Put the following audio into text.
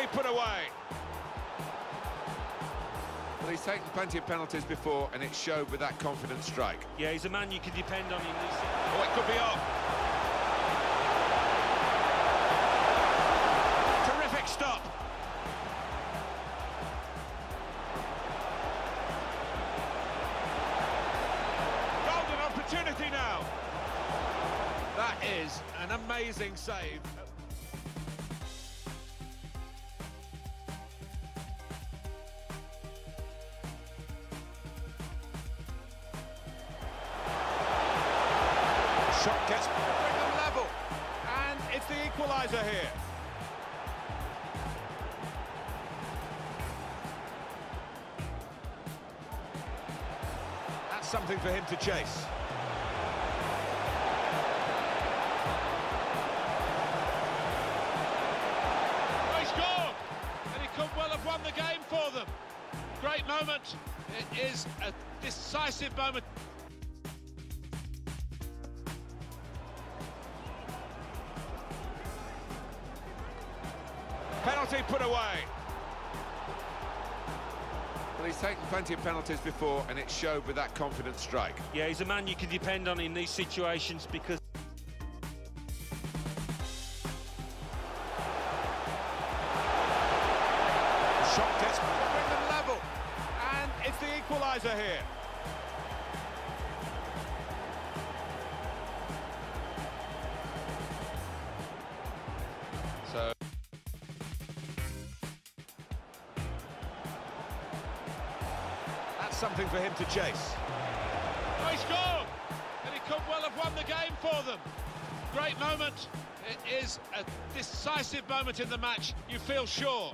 Penalty put away. Well, he's taken plenty of penalties before, and it showed with that confident strike. Yeah, he's a man you can depend on in these... Oh, it could be off. Terrific stop. Golden opportunity now. That is an amazing save. Shot gets bring them level. And it's the equaliser here. That's something for him to chase. He scored! And he could well have won the game for them. Great moment. It is a decisive moment. Penalty put away. Well, he's taken plenty of penalties before, and it showed with that confident strike. Yeah, he's a man you can depend on in these situations because... The shot gets to bring them level. And it's the equaliser here. Something for him to chase. He scored! And he could well have won the game for them. Great moment. It is a decisive moment in the match, you feel sure.